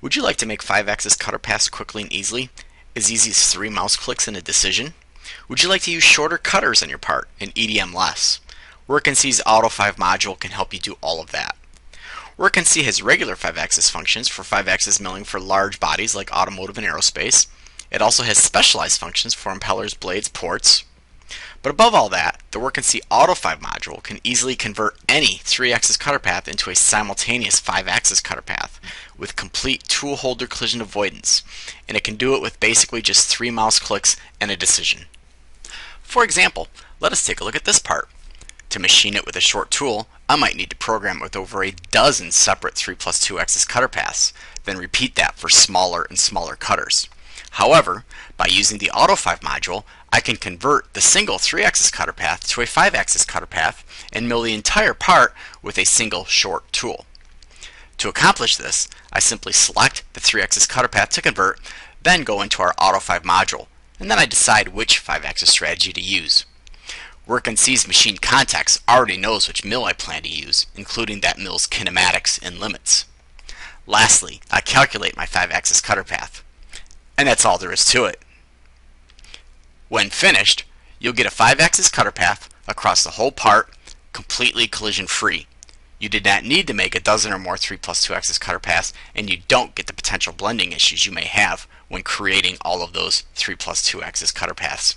Would you like to make 5-axis cutter paths quickly and easily? As easy as three mouse clicks and a decision? Would you like to use shorter cutters on your part and EDM less? WorkNC's Auto 5 module can help you do all of that. WorkNC has regular 5-axis functions for 5-axis milling for large bodies like automotive and aerospace. It also has specialized functions for impellers, blades, ports, but above all that, the WorkNC Auto 5 module can easily convert any 3-axis cutter path into a simultaneous 5-axis cutter path with complete tool holder collision avoidance, and it can do it with basically just three mouse clicks and a decision. For example, let us take a look at this part. To machine it with a short tool, I might need to program it with over a dozen separate 3 plus 2 axis cutter paths, then repeat that for smaller and smaller cutters. However, by using the Auto 5 module, I can convert the single 3-axis cutter path to a 5-axis cutter path and mill the entire part with a single short tool. To accomplish this, I simply select the 3-axis cutter path to convert, then go into our Auto 5 module, and then I decide which 5-axis strategy to use. WorkNC's machine context already knows which mill I plan to use, including that mill's kinematics and limits. Lastly, I calculate my 5-axis cutter path. And that's all there is to it. When finished, you'll get a 5-axis cutter path across the whole part, completely collision free. You did not need to make a dozen or more 3 plus 2 axis cutter paths, and you don't get the potential blending issues you may have when creating all of those 3 plus 2 axis cutter paths.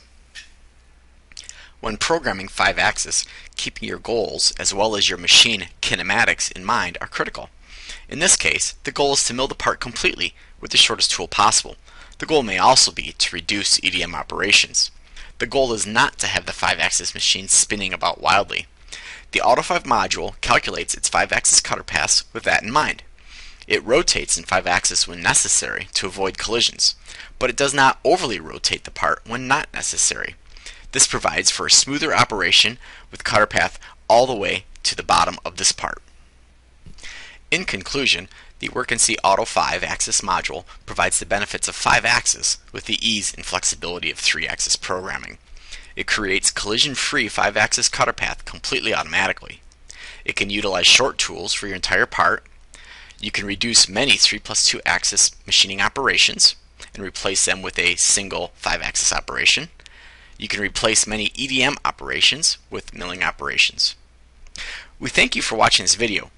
When programming 5 axis, keeping your goals as well as your machine kinematics in mind are critical. In this case, the goal is to mill the part completely with the shortest tool possible. The goal may also be to reduce EDM operations. The goal is not to have the 5-axis machine spinning about wildly. The Auto 5 module calculates its 5-axis cutter paths with that in mind. It rotates in 5-axis when necessary to avoid collisions, but it does not overly rotate the part when not necessary. This provides for a smoother operation with cutter path all the way to the bottom of this part. In conclusion, the WorkNC Auto 5 axis module provides the benefits of 5 axis with the ease and flexibility of 3 axis programming. It creates collision-free 5 axis cutter path completely automatically. It can utilize short tools for your entire part. You can reduce many 3 plus 2 axis machining operations and replace them with a single 5 axis operation. You can replace many EDM operations with milling operations. We thank you for watching this video.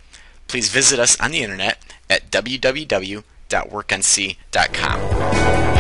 Please visit us on the internet at www.worknc.com.